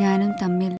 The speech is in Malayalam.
ഞാനും തമ്മിൽ